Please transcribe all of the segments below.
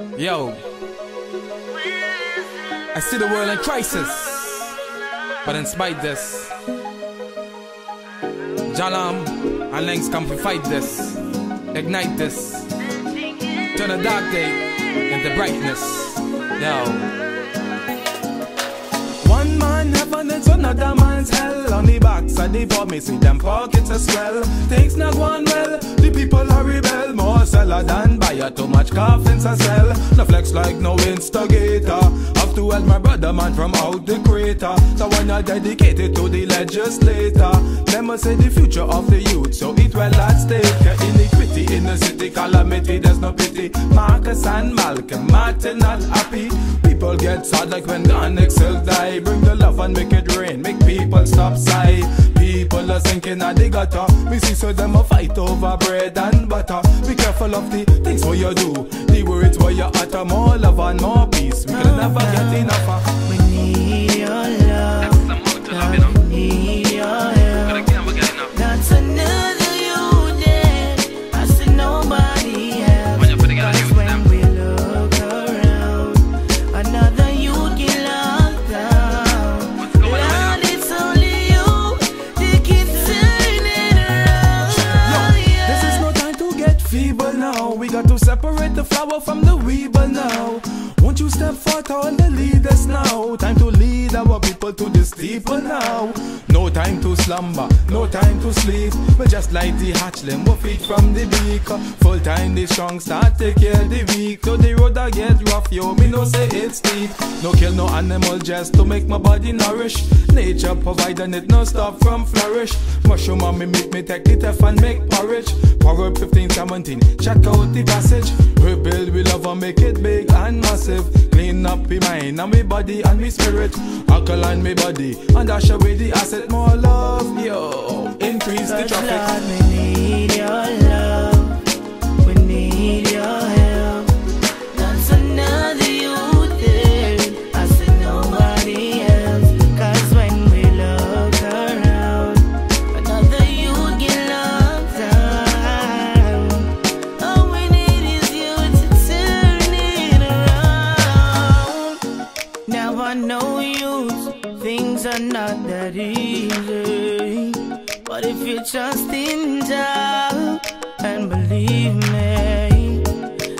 Yo, I see the world in crisis, but in spite this, Jalam and Leng's come to fight this, ignite this, turn a dark day into brightness. Yo. One man heaven is another man's hell. On the backside the for me see them pockets as well. Things not going well, the people are rebel. More seller than buyer, too much coffins as sell. No flex like no instigator. Have to help my brother man from out the crater. So when I dedicated to the legislator, them say the future of the youth. So it well at stake. Iniquity in the city, calamity, there's no pity. Marcus and Malcolm, Martin not happy. People get sad like when Don Excel die. Bring the love and make it rain, make people stop sigh. People are sinking at the gutter. We see so them a fight over bread and butter. Be careful of the things what you do, the words what you utter. More love and more peace. We can never get enough. From the weevil now. Won't you step forth and lead us now? Time to lead our people to the steeple now. No time to slumber, no time to sleep. But just like the hatchling, we feed from the beak. Full time the strong start take care the weak. So the road I get rough, yo, me no say it's steep. No kill no animal just to make my body nourish. Nature provide and it no stop from flourish. Mushroom on me make me take it off and make porridge. Proverb 15, 17, check out the passage. We build, we love and make it big and massive. Clean up me mind and me body and me spirit. Alkaline me body and dash away the asset. More love, yo. Increase the traffic. Lord, we need your love. Not that easy. But if you trust in God and believe me,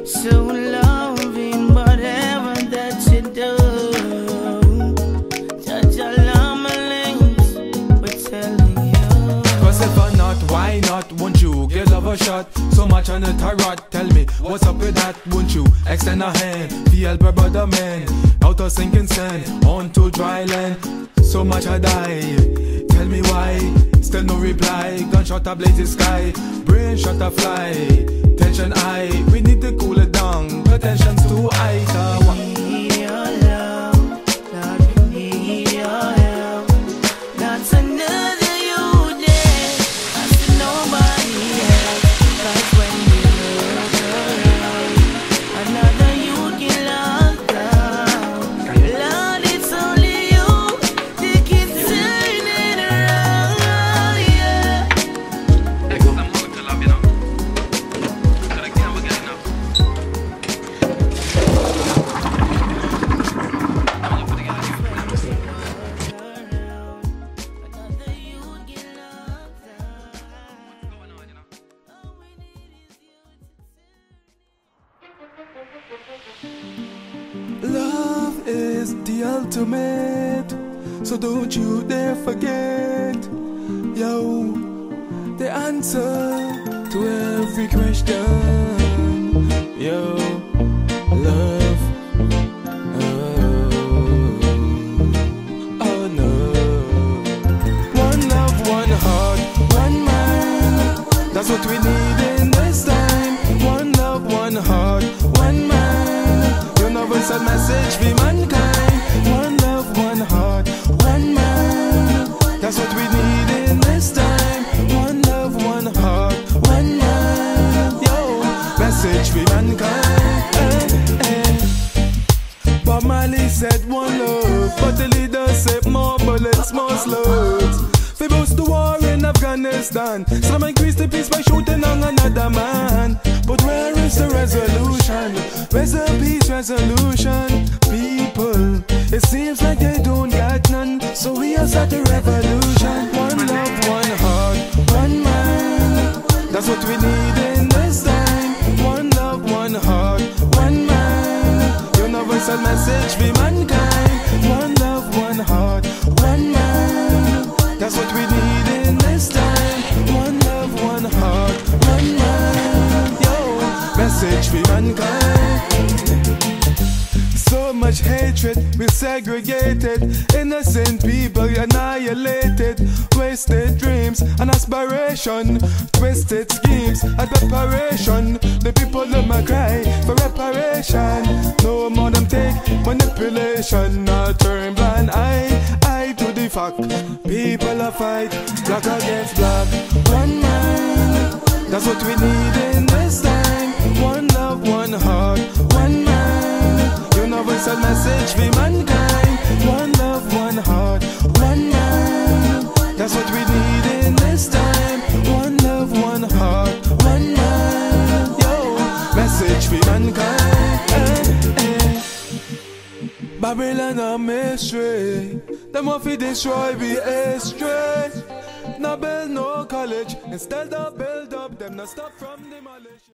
so loving whatever that you do, touch alarm links, we're telling you. Cause if or not, why not? Won't you give love a shot? Much on the tarot, tell me what's up with that? Won't you extend a hand? Feel my brother man, out of sinking sand, onto dry land. So much I die. Tell me why, still no reply. Gunshot a blaze the sky, brain shot a fly. Tension high, we need to cool it down. The is the ultimate, so don't you dare forget. Yo, the answer to every question. Yo, love. Oh, no. One love, one heart, one mind. That's what we need in this time. One love, one heart, one mind. Universal message for mankind. One love, one heart, one mind. That's what we need in this time. One love, one heart, one mind. Yo, message for mankind. Bob Marley said one love, but the leader said more bullets, more slugs. Fi boost the war in Afghanistan. Some increase the peace by shooting on another man. But where is the resolution? Where's the? Resolution, people. It seems like they don't got none, so we are start a revolution. One love, one heart, one mind. That's what we need in this time. One love, one heart, one mind. Universal message for mankind. One love, one heart, one mind. That's what we need in this time. One love, one heart, one mind. Yo, message for mankind. Hatred, we segregated. Innocent people annihilated. Wasted dreams and aspiration. Twisted schemes and preparation. The people of my cry for reparation. No more them take manipulation. Not turn blind eye, eye to the fact. People a fight, black against black. One man, that's what we need in this time. One love, one heart, one man. Universal message for mankind. One love, one heart, one man. That's what we need in this time. One love, one heart, one man. Yo, message for mankind. Babylon a mystery. Them want to destroy we astray. No build no college. Instead of build up, them not stop from demolition.